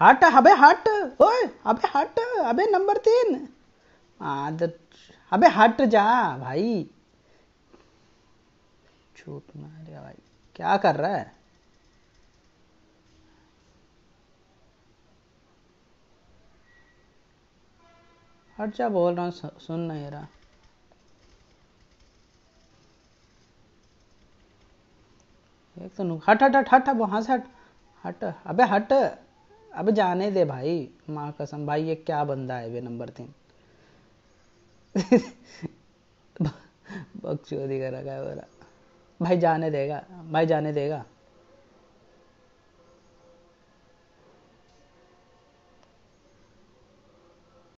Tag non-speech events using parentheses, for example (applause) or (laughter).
हट अबे हट ओए, अबे हट अबे नंबर तीन। आदत, अबे हट जा, भाई। छूट मारेगा भाई, क्या कर रहा है? हट जा बोल रहा हूँ सुन नहीं रहा। एक तो हट हट हट हट वहाँ से हट। हट अबे हट अबे जाने दे भाई, माँ कसम। भाई, ये क्या बंदा है? वे नंबर तीन। (laughs) बक्चोदी कर रखा है बोला? भाई जाने देगा, भाई जाने देगा।